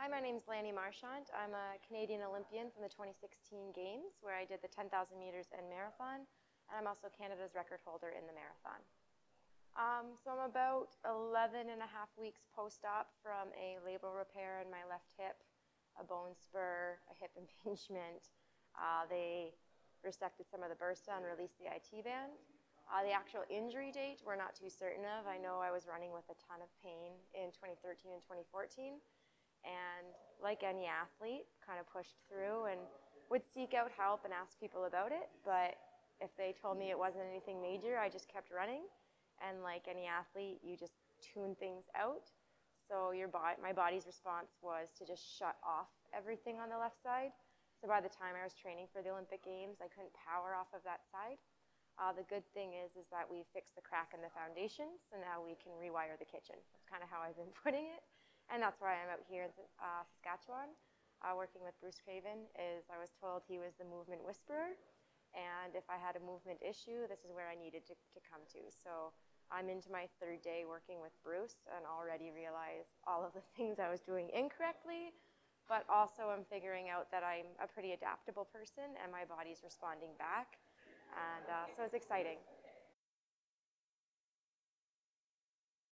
Hi, my name is Lanni Marchant. I'm a Canadian Olympian from the 2016 Games where I did the 10,000 meters and marathon. And I'm also Canada's record holder in the marathon. Um, so I'm about 11 and a half weeks post-op from a labral repair in my left hip, a bone spur, a hip impingement. Uh, they resected some of the bursa and released the IT band. Uh, the actual injury date we're not too certain of. I know I was running with a ton of pain in 2013 and 2014 and like any athlete, kind of pushed through and would seek out help and ask people about it. But if they told me it wasn't anything major, I just kept running. And like any athlete, you just tune things out. So your body, my body's response was to just shut off everything on the left side. So by the time I was training for the Olympic Games, I couldn't power off of that side. Uh, the good thing is, is that we fixed the crack in the foundation, so now we can rewire the kitchen. That's kind of how I've been putting it. And that's why I'm out here in uh, Saskatchewan uh, working with Bruce Craven is I was told he was the movement whisperer. And if I had a movement issue, this is where I needed to, to come to. So I'm into my third day working with Bruce and already realize all of the things I was doing incorrectly, but also I'm figuring out that I'm a pretty adaptable person and my body's responding back. And uh, so it's exciting.